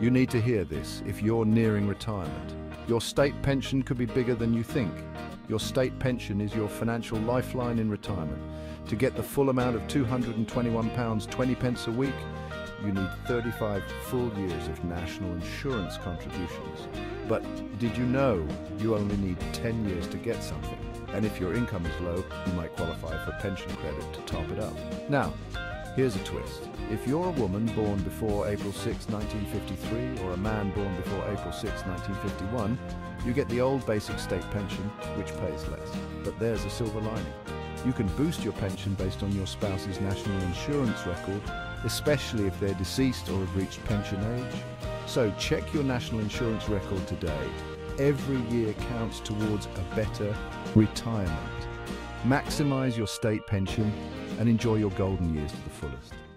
You need to hear this if you're nearing retirement. Your state pension could be bigger than you think. Your state pension is your financial lifeline in retirement. To get the full amount of £221 20 a week, you need 35 full years of national insurance contributions. But did you know you only need 10 years to get something? And if your income is low, you might qualify for pension credit to top it up. Now, here's a twist. If you're a woman born before April 6, 1953, or a man born before April 6, 1951, you get the old basic state pension, which pays less. But there's a silver lining. You can boost your pension based on your spouse's national insurance record, especially if they're deceased or have reached pension age. So check your national insurance record today. Every year counts towards a better retirement. Maximize your state pension and enjoy your golden years to the fullest.